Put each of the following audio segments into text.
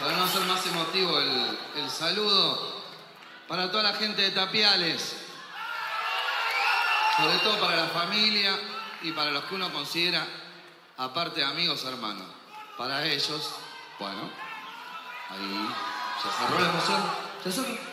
para no hacer más emotivo el, saludo, para toda la gente de Tapiales, sobre todo para la familia y para los que uno considera, aparte de amigos, hermanos. Para ellos, bueno, ahí se cerró la emoción,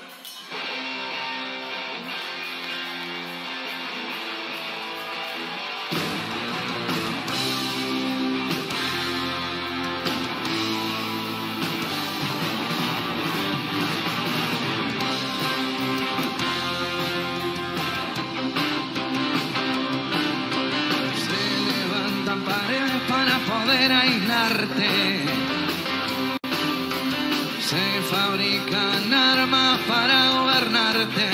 poder aislarte. Se fabrican armas para gobernarte.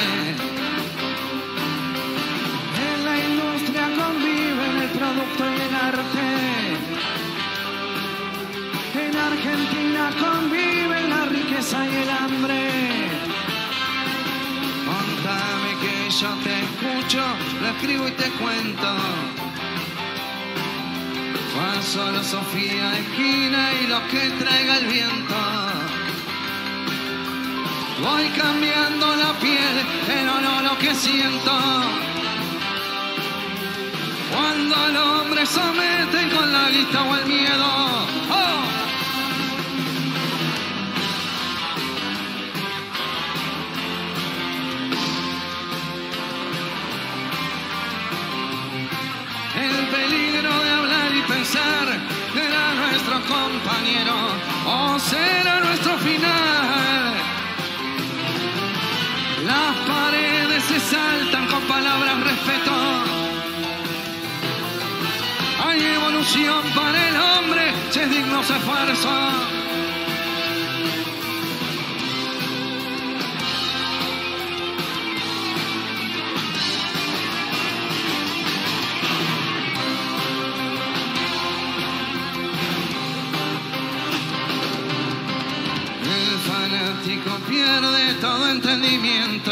En la industria conviven el producto y el arte. En Argentina conviven la riqueza y el hambre. Contame que yo te escucho, lo escribo y te cuento. Fue solo Sofía esquina y lo que traiga el viento. Voy cambiando la piel, pero no lo que siento. Cuando al hombre someten con la lista o el miedo. Será nuestro final. Las paredes se saltan con palabras respeto. Hay evolución para el hombre si es digno su esfuerzo. Fanático pierde todo entendimiento.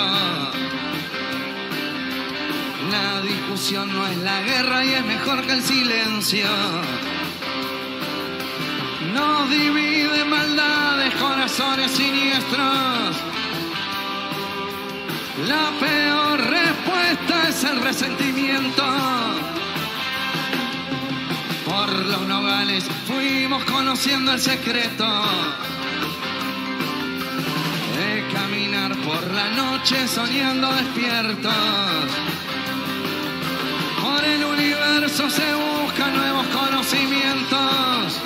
La discusión no es la guerra y es mejor que el silencio. No divide maldades, corazones siniestros. La peor respuesta es el resentimiento. Por los nogales fuimos conociendo el secreto caminar por la noche soñando despiertos. Por el universo se buscan nuevos conocimientos.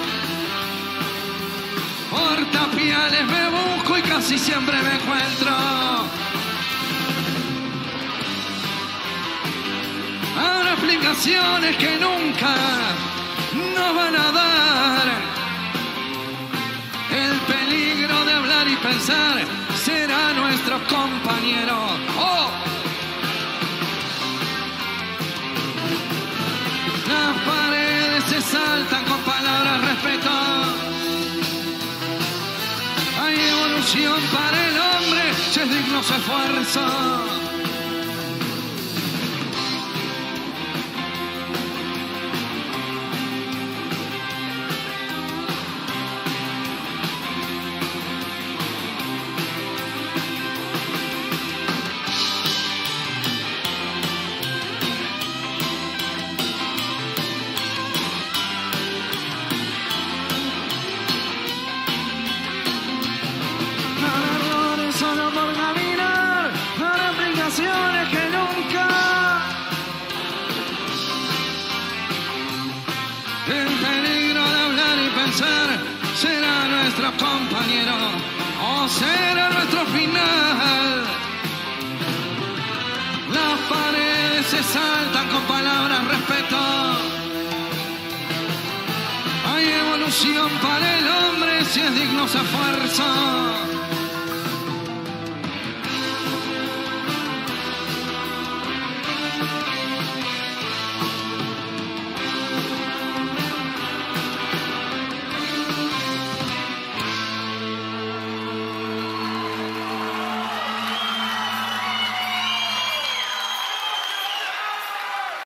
Por tapiales me busco y casi siempre me encuentro. Habrá explicaciones que nunca nos van a dar. ¡Oh! Las paredes se saltan con palabras respeto. Hay evolución para el hombre si es digno su esfuerzo. Nuestro compañero o será nuestro final. Las paredes se saltan con palabras respeto. Hay evolución para el hombre si es digno su esfuerzo.